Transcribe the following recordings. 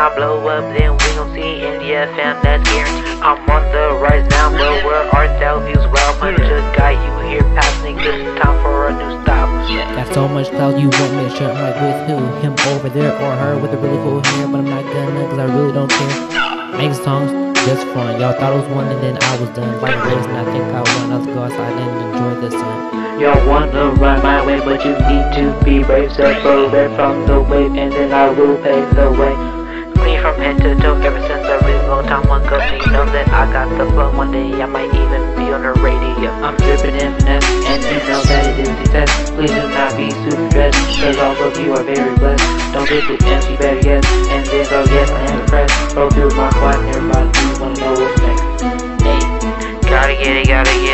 I blow up, then we gon' see India fam, that's guaranteed. I'm on the rise now, but where art thou views? Well, I'm just got you here, passing, good time for a new style. Got so much clout, you want me to share. I'm with who? Him over there or her with the really cool hair, but I'm not gonna, cause I really don't care. Make songs just fun. Y'all thought it was one and then I was done. Like this, and I think I won. Let's go outside and enjoy the sun. Y'all wanna run my way, be brave. Separate from the wave, and then I will pave the way. Clean from head to toe, ever since a really long time ago. So you know that I got the flow. One day I might even be on the radio. I'm dripping in finesse, and you know that it is success. Please do not be super stressed, cause all of you are very blessed. Don't get the MC better yes, and then go yes, I am impressed. Roll through my squad, and you wanna know what's next. Hey, gotta get it, gotta get it.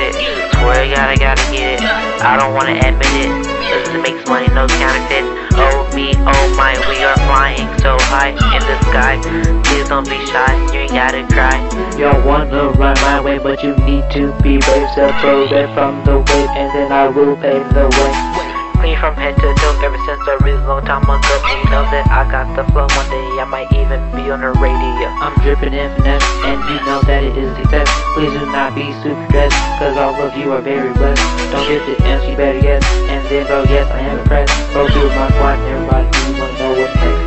Swear gotta, gotta get it. I don't wanna admit it. Cause it makes money, no counterfeit. Oh me, oh my, we are flying so high in the sky. Please don't be shy, you ain't gotta cry. Y'all wanna run my way, but you need to be brave. Separate from the wave, and then I will pave the way. Clean from head to toe ever since a really long time ago. You know that I got the flow. One day I might even be on the radio. I'm dripping in finesse, and you know that it is success. Please do not be super stressed, cause all of you are very blessed. Don't get the MC better guess, and then go yes, I am impressed. Go through my squad everybody, you wanna know what's next.